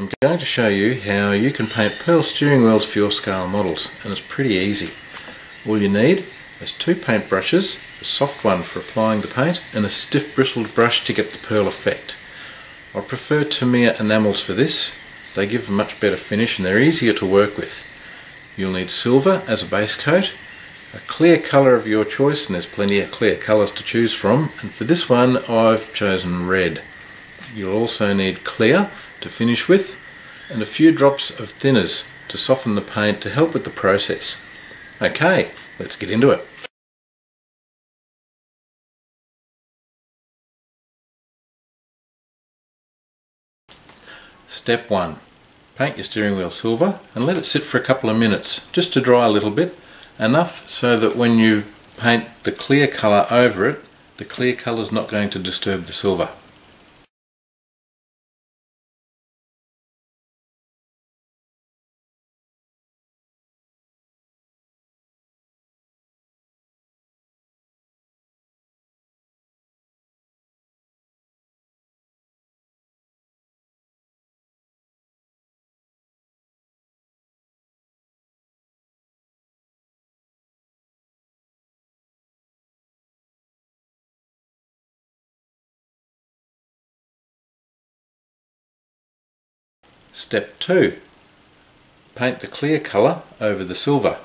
I'm going to show you how you can paint pearl steering wheels for your scale models and it's pretty easy. All you need is two paint brushes, a soft one for applying the paint and a stiff bristled brush to get the pearl effect. I prefer Tamiya enamels for this, they give a much better finish and they're easier to work with. You'll need silver as a base coat, a clear colour of your choice and there's plenty of clear colours to choose from and for this one I've chosen red. You'll also need clear to finish with and a few drops of thinners to soften the paint to help with the process. Okay, let's get into it. Step 1. Paint your steering wheel silver and let it sit for a couple of minutes just to dry a little bit enough so that when you paint the clear colour over it the clear colour is not going to disturb the silver. Step 2. Paint the clear colour over the silver.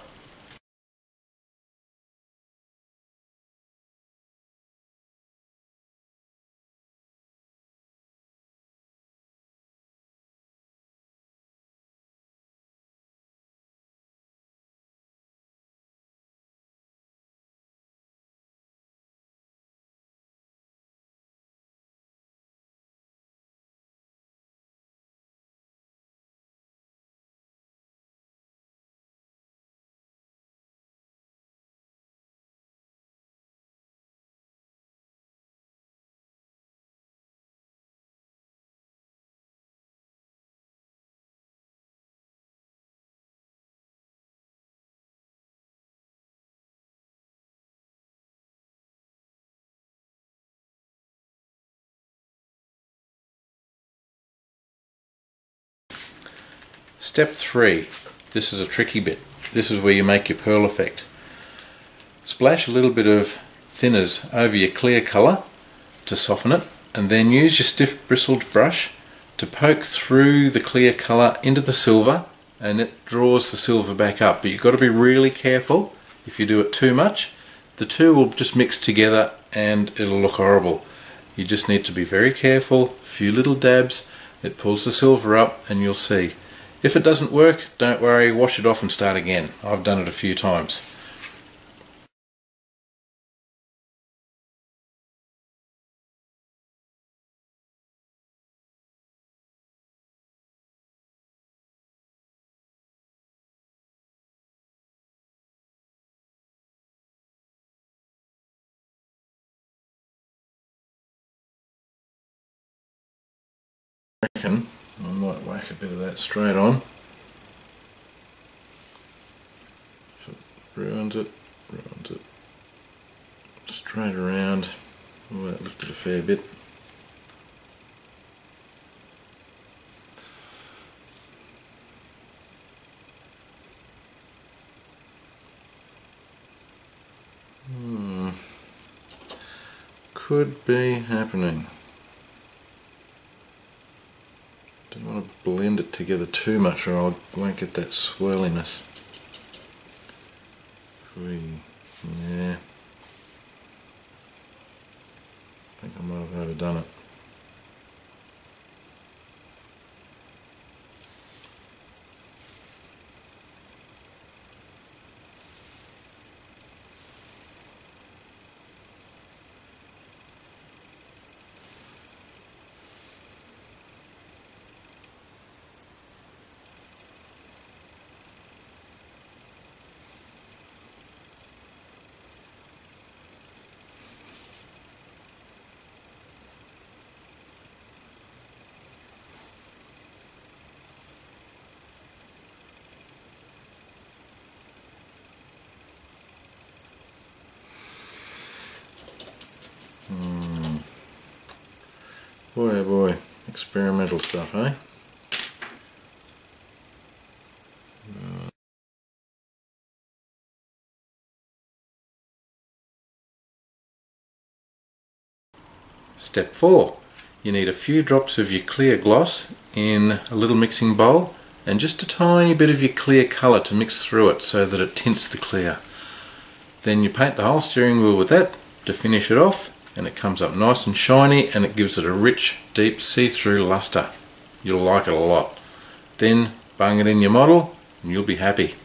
Step 3. This is a tricky bit. This is where you make your pearl effect. Splash a little bit of thinners over your clear colour to soften it and then use your stiff bristled brush to poke through the clear colour into the silver and it draws the silver back up but you've got to be really careful if you do it too much the two will just mix together and it'll look horrible you just need to be very careful a few little dabs it pulls the silver up and you'll see if it doesn't work, don't worry, wash it off and start again. I've done it a few times. I might whack a bit of that straight on. If it ruins it, ruins it. Straight around. Oh, that lifted a fair bit. Hmm. Could be happening. Don't want to blend it together too much or I won't get that swirliness. Yeah. I think I might have overdone it. Hmm. Boy, oh boy, experimental stuff, eh? Step 4. You need a few drops of your clear gloss in a little mixing bowl and just a tiny bit of your clear colour to mix through it so that it tints the clear. Then you paint the whole steering wheel with that to finish it off and it comes up nice and shiny and it gives it a rich, deep, see-through lustre. You'll like it a lot. Then bung it in your model and you'll be happy.